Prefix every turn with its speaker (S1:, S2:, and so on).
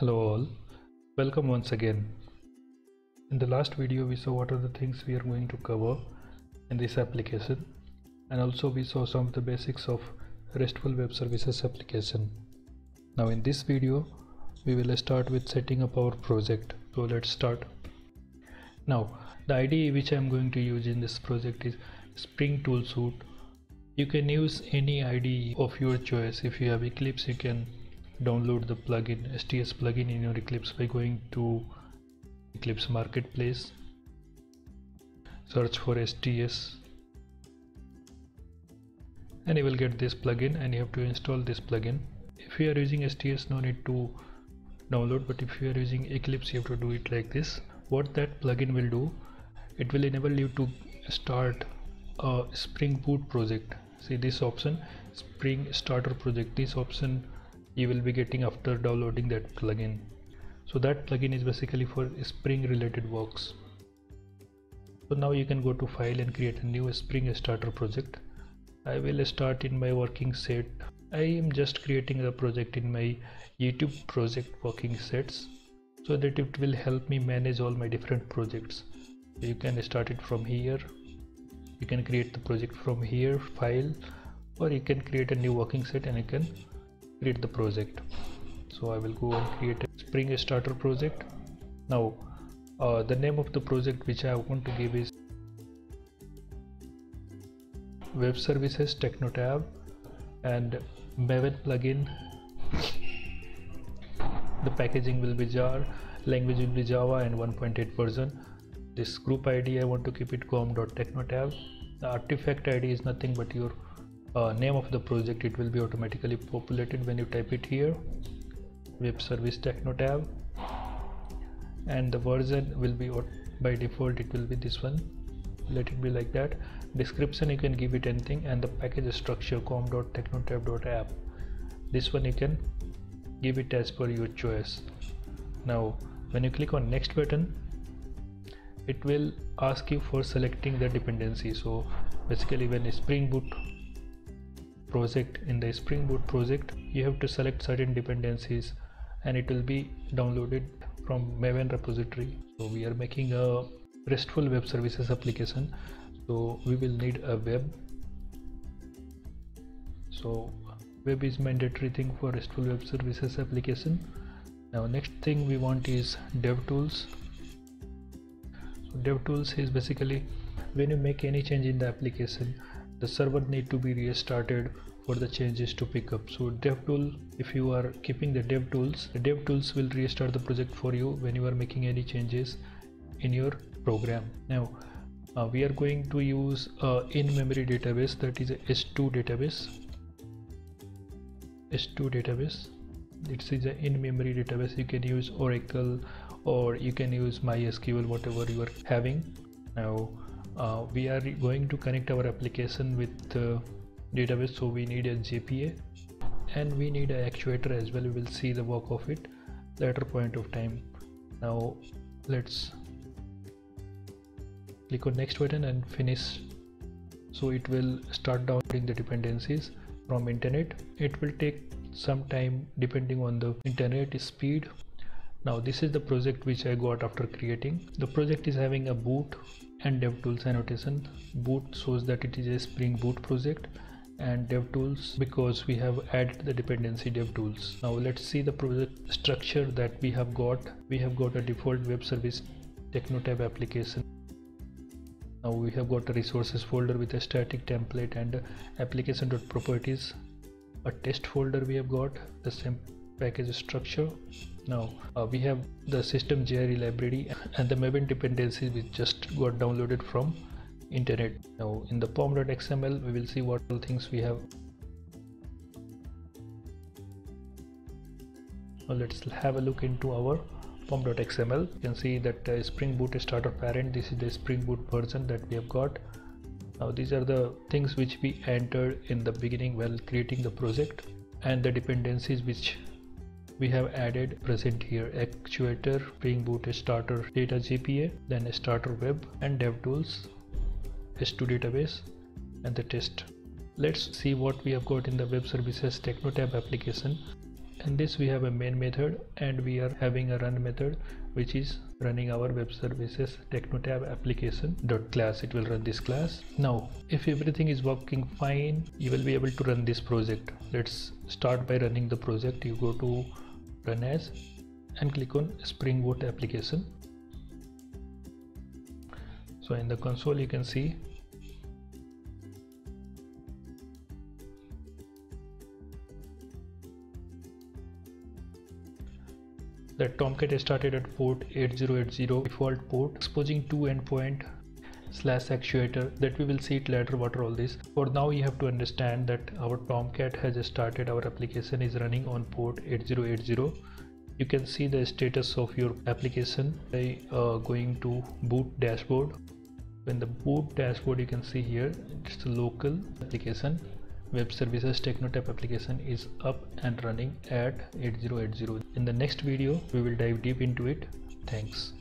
S1: Hello all, welcome once again. In the last video we saw what are the things we are going to cover in this application and also we saw some of the basics of RESTful Web Services application. Now in this video we will start with setting up our project. So let's start. Now the IDE which I am going to use in this project is Spring Tool Suite. You can use any IDE of your choice. If you have Eclipse you can download the plugin STS plugin in your Eclipse by going to Eclipse Marketplace. Search for STS and you will get this plugin and you have to install this plugin. If you are using STS no need to download but if you are using Eclipse you have to do it like this. What that plugin will do it will enable you to start a Spring Boot project. See this option Spring Starter project. This option you will be getting after downloading that plugin. So that plugin is basically for spring related works. So now you can go to file and create a new spring starter project. I will start in my working set. I am just creating a project in my youtube project working sets so that it will help me manage all my different projects. You can start it from here. You can create the project from here file or you can create a new working set and you can create the project. So I will go and create a spring starter project. Now uh, the name of the project which I want to give is web services technotab and maven plugin. The packaging will be jar language will be java and 1.8 version. This group id i want to keep it com.technotab the artifact id is nothing but your uh, name of the project it will be automatically populated when you type it here. Web service techno tab. And the version will be what by default it will be this one. Let it be like that. Description you can give it anything and the package structure com.technotab.app this one you can give it as per your choice. Now when you click on next button it will ask you for selecting the dependency. So basically when spring boot project in the spring boot project you have to select certain dependencies and it will be downloaded from maven repository. So we are making a restful web services application. So we will need a web. So web is mandatory thing for restful web services application. Now next thing we want is devtools so devtools is basically when you make any change in the application the server need to be restarted for the changes to pick up. So devtool if you are keeping the devtools the devtools will restart the project for you when you are making any changes in your program. Now uh, we are going to use a in-memory database that is a H2 database. H2 database. It is an in-memory database. You can use oracle or you can use mysql whatever you are having. Now uh, we are going to connect our application with uh, database so we need a JPA and we need an actuator as well. We will see the work of it later point of time. Now let's click on next button and finish. So it will start downloading the dependencies from internet. It will take some time depending on the internet speed now this is the project which I got after creating. The project is having a boot and devtools annotation. Boot shows that it is a spring boot project and devtools because we have added the dependency devtools. Now let's see the project structure that we have got. We have got a default web service technotab application. Now we have got a resources folder with a static template and application.properties a test folder we have got the same package structure now uh, we have the system JRE library and the Maven dependencies which just got downloaded from internet. Now in the pom.xml we will see what all things we have. Now let's have a look into our pom.xml you can see that uh, spring boot starter parent. This is the spring boot version that we have got. Now these are the things which we entered in the beginning while creating the project and the dependencies which we have added present here actuator spring boot starter data jpa then starter web and devtools H2 database and the test. Let's see what we have got in the web services technotab application. In this we have a main method and we are having a run method which is running our web services technotab application dot class. It will run this class. Now if everything is working fine you will be able to run this project. Let's start by running the project. You go to run as and click on spring boot application. So in the console you can see that Tomcat started at port 8080 default port exposing two endpoint slash actuator that we will see it later what are all this. For now you have to understand that our Tomcat has started our application is running on port 8080 you can see the status of your application by uh, going to boot dashboard. In the boot dashboard you can see here it's the local application. Web services technotab application is up and running at 8080 in the next video we will dive deep into it. Thanks